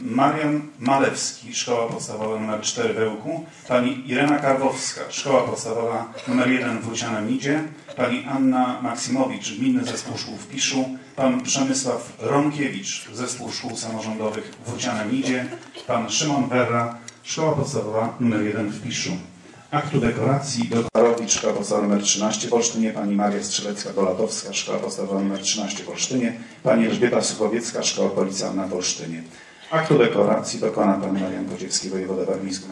Marian Malewski, Szkoła Podstawowa nr 4 w Ełku, pani Irena Karwowska, Szkoła Podstawowa nr 1 w Lucianem Midzie, pani Anna Maksymowicz, Gminny Zespół Szkół w Piszu, pan Przemysław Ronkiewicz, Zespół Szkół Samorządowych w Lucianem Midzie, pan Szymon Werra, Szkoła Podstawowa nr 1 w Piszu. Aktu dekoracji Doktorowicz, Szkoła Podstawowa nr 13 w Olsztynie, pani Maria Strzelecka-Golatowska, Szkoła Podstawowa nr 13 w Olsztynie, pani Elżbieta Suchowiecka, Szkoła Policjalna w Olsztynie. Aktu dekoracji dokona pan Marian Kodziewski, wojewoda warmińsko